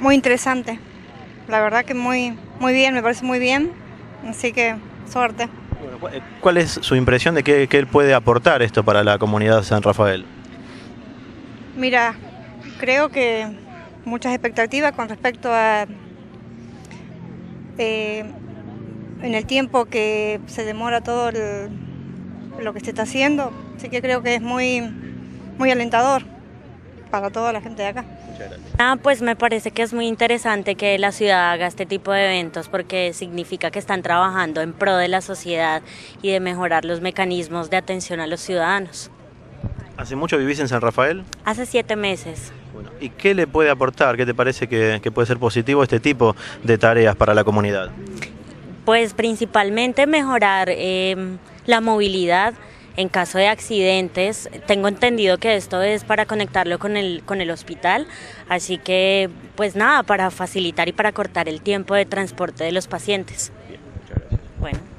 Muy interesante, la verdad que muy, muy bien, me parece muy bien, así que suerte. ¿Cuál es su impresión de que, que él puede aportar esto para la comunidad de San Rafael? Mira, creo que muchas expectativas con respecto a eh, en el tiempo que se demora todo el- lo que se está haciendo, así que creo que es muy, muy alentador para toda la gente de acá. Ah, pues me parece que es muy interesante que la ciudad haga este tipo de eventos porque significa que están trabajando en pro de la sociedad y de mejorar los mecanismos de atención a los ciudadanos. ¿Hace mucho vivís en San Rafael? Hace siete meses. Bueno, ¿Y qué le puede aportar? ¿Qué te parece que, que puede ser positivo este tipo de tareas para la comunidad? Pues principalmente mejorar eh, la movilidad en caso de accidentes. Tengo entendido que esto es para conectarlo con el, con el hospital, así que pues nada, para facilitar y para cortar el tiempo de transporte de los pacientes. Bueno.